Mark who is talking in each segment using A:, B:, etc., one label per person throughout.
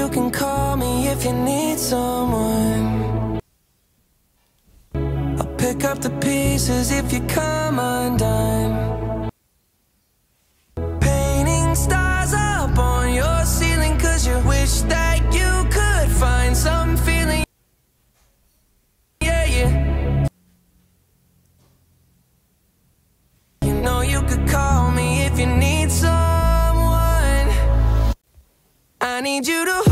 A: you can call me if you need someone. I'll pick up the pieces if you come undone. Painting stars up on your ceiling Cause you wish that you could find some feeling. Yeah, yeah. You know you could call me if you need someone. I need you to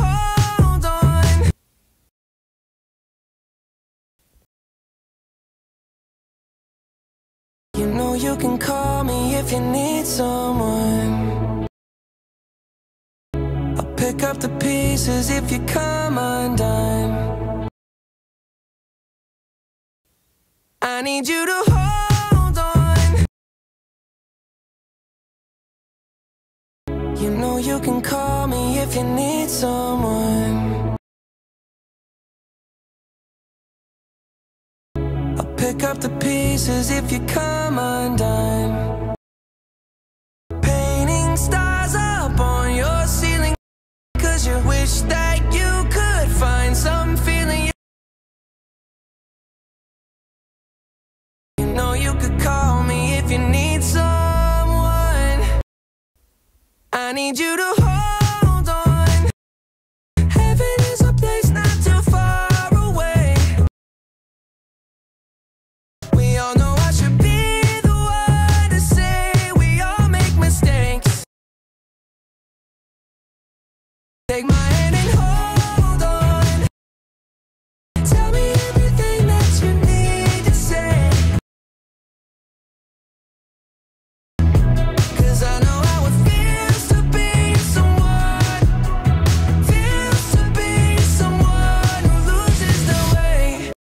A: You can call me if you need someone. I'll pick up the pieces if you come undone. I need you to hold on. You know you can call me if you need someone. Pick up the pieces if you come undone. Painting stars up on your ceiling, cause you wish that you could find some feeling. You know you could call me if you need someone. I need you to